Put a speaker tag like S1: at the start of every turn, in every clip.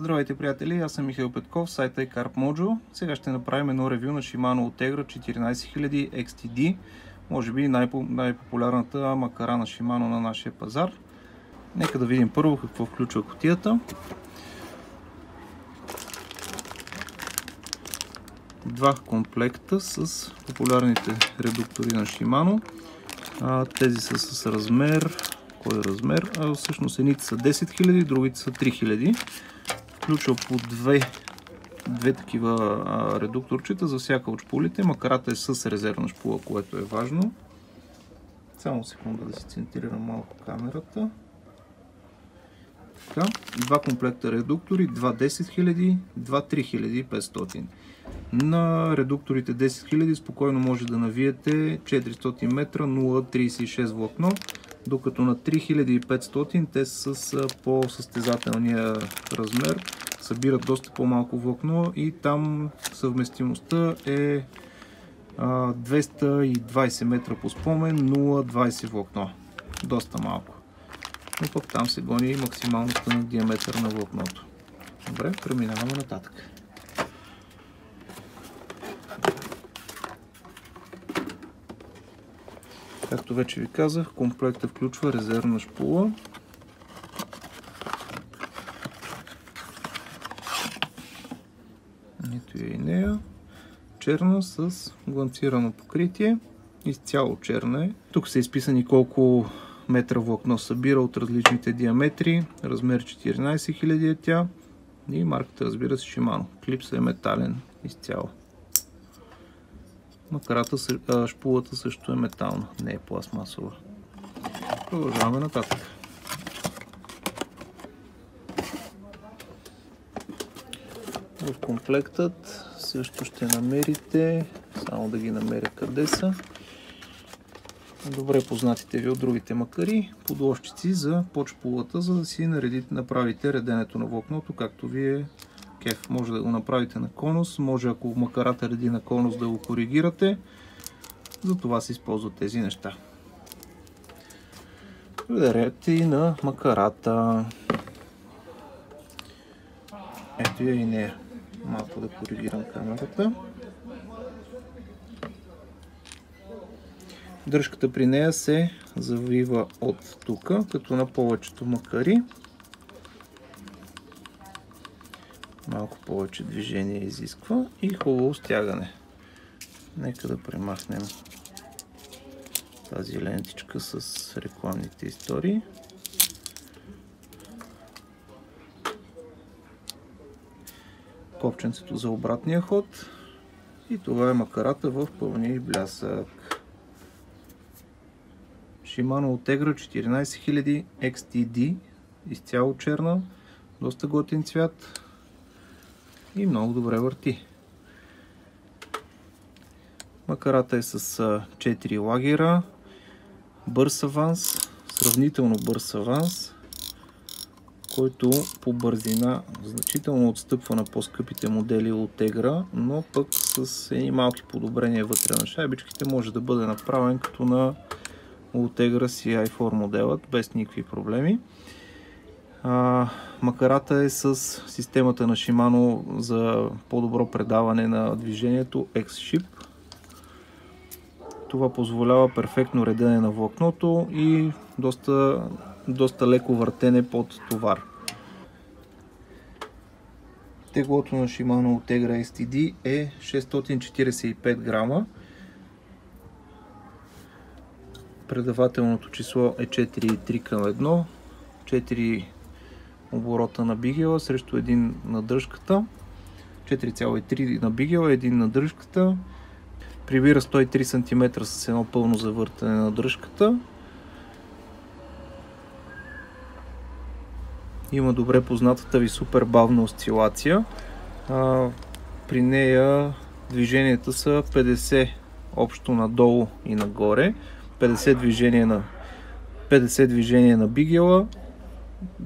S1: Здравейте, приятели! Аз съм Михаил Петков, сайта е Carp Mojo. Сега ще направим едно ревю на Shimano Ultegra 14000 XTD. Може би най-популярната макара на Shimano на нашия пазар. Нека да видим първо какво включва котията. Два комплекта с популярните редуктори на Shimano. Тези са с размер кой е размер. Всъщност едните са 10 000, другите са 3000 включва по две, две такива редукторчета за всяка от шпулите. Макарата е с резервна шпула, което е важно. Само секунда да си центрирам малко камерата. Така, два комплекта редуктори, два 10 000, два 3500. На редукторите 10 000 спокойно може да навиете 400 метра 0,36 влакно, докато на 3500 те с по-състезателния размер, събират доста по-малко влакно и там съвместимостта е 220 метра по спомен, 0,20 влакно. Доста малко. Но пък там се гони максималността на диаметър на влакното. Добре, преминаваме нататък. Както вече ви казах, комплекта включва резервна шпула. Ето и нея. Черна с гланцирано покритие. Изцяло черна е. Тук са изписани колко метра влакно събира от различните диаметри. Размер 14 000 е тя. И марката разбира се Shimano. Клипса е метален изцяло. Макарата, шпулата също е метална, не е пластмасова. Продължаваме нататък. В комплектът също ще намерите, само да ги намеря къде са, добре познатите ви от другите макари, подложчици за подшпулата, за да си наредите, направите реденето на влакното, както ви е кеф. Може да го направите на конус, може ако макарата реди на конус да го коригирате. За това се използват тези неща. Ударете и на макарата. Ето я и нея. Малко да коригирам камерата. Дръжката при нея се завива от тук, като на повечето макари. Малко повече движение изисква и хубаво стягане. Нека да премахнем тази лентичка с рекламните истории. Копченцето за обратния ход и това е макарата в пълния блясък. Shimano Ultegra 14000 XTD изцяло черна, доста готин цвят, и много добре върти. Макарата е с 4 лагера, бърз аванс, сравнително бърз аванс, който по бързина значително отстъпва на по-скъпите модели от Tegra, но пък с едни малки подобрения вътре на шайбичките може да бъде направен като на Ultegra CI4 моделът без никакви проблеми. А, макарата е с системата на Shimano за по-добро предаване на движението X-Ship. Това позволява перфектно редене на влакното и доста, доста леко въртене под товар. Теглото на Shimano Ultegra STD е 645 грама. Предавателното число е 4,3 към 1. 4 оборота на бигела срещу един на дръжката. 4,3 на бигела, един на дръжката. Прибира 103 см с едно пълно завъртане на дръжката. Има добре познатата ви супер бавна осцилация. При нея движенията са 50 общо надолу и нагоре. 50 движения на 50 движения на бигела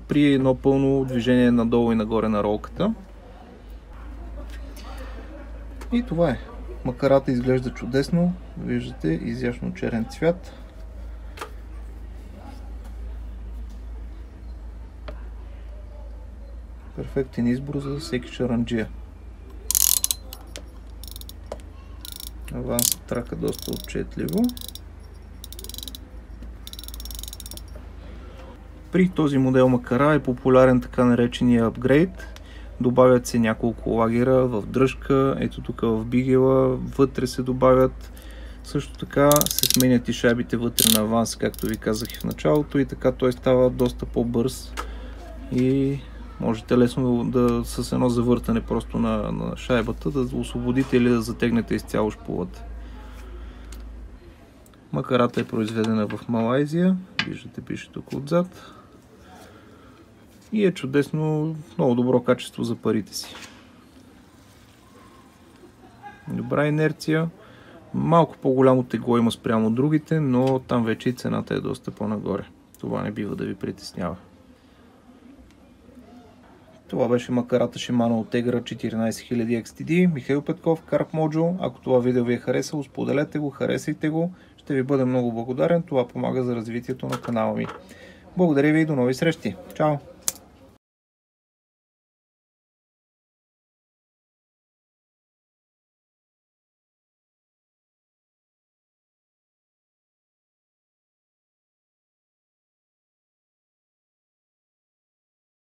S1: при едно пълно движение надолу и нагоре на ролката. И това е. Макарата изглежда чудесно. Виждате изящно черен цвят. Перфектен избор за всеки шаранджия. Авансът трака доста отчетливо. При този модел макара е популярен така наречения апгрейд. Добавят се няколко лагера в дръжка, ето тук в бигела, вътре се добавят. Също така се сменят и шайбите вътре на аванс, както ви казах и в началото и така той става доста по-бърз и можете лесно да с едно завъртане просто на, на шайбата да освободите или да затегнете изцяло шпулата. Макарата е произведена в Малайзия, виждате пише тук отзад и е чудесно, много добро качество за парите си. Добра инерция, малко по-голямо тегло има спрямо другите, но там вече и цената е доста по-нагоре. Това не бива да ви притеснява. Това беше макарата Shimano от Tegra 14000 XTD. Михаил Петков, Carp Mojo. Ако това видео ви е харесало, споделете го, харесайте го. Ще ви бъда много благодарен. Това помага за развитието на канала ми. Благодаря ви и до нови срещи. Чао!